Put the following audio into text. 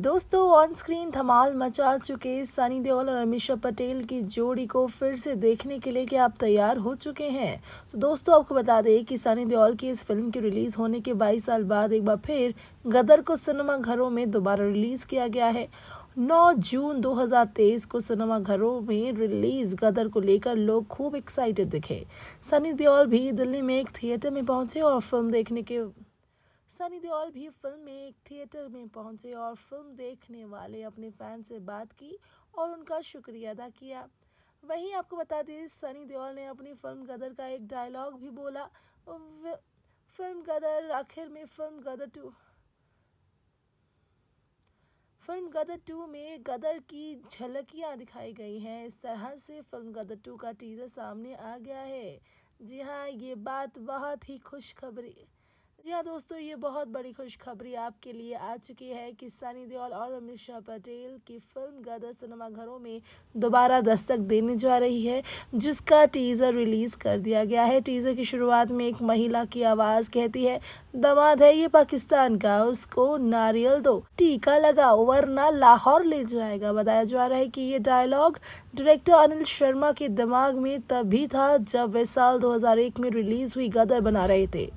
दोस्तों on screen धमाल मचा चुके सनी देओल और अमीषा पटेल की जोड़ी को फिर से देखने के लिए क्या आप तैयार हो चुके हैं। तो दोस्तों, आपको बता दें कि सनी देओल की इस फ़िल्म की रिलीज़ होने के 22 साल बाद एक बार फिर गदर को सिनेमा घरों में दोबारा रिलीज़ किया गया है। 9 जून 2023 को सिनेमा घरों में रिलीज़ गदर को लेकर लोग खूब एक्साइटेड दिखे। सनी देओल भी दिल्ली में एक थिएटर में पहुँचे और फ़िल्म देखने के सनी देओल भी फ़िल्म में एक थिएटर में पहुँचे और फ़िल्म देखने वाले अपने फ़ैन से बात की और उनका शुक्रिया अदा किया। वहीं आपको बता दें, सनी देओल ने अपनी फ़िल्म गदर का एक डायलॉग भी बोला। फ़िल्म गदर, आखिर में film Gadar two film Gadar two में गदर की झलकियाँ दिखाई गई हैं। इस तरह से फ़िल्म गदर टू का टीजर सामने आ गया है। जी हाँ ये बात बहुत ही खुशखबरी जी हाँ दोस्तों, ये बहुत बड़ी खुशखबरी आपके लिए आ चुकी है कि सनी देओल और अमित शाह पटेल की फ़िल्म गदर सिनेमाघरों में दोबारा दस्तक देने जा रही है, जिसका टीज़र रिलीज़ कर दिया गया है। टीज़र की शुरुआत में एक महिला की आवाज़ कहती है, दमाद है ये पाकिस्तान का, उसको नारियल दो, टीका लगाओ, वरना लाहौर ले जाएगा। बताया जा रहा है कि ये डायलॉग डायरेक्टर अनिल शर्मा के दिमाग में तभी था जब वे साल 2001 में रिलीज़ हुई गदर बना रहे थे।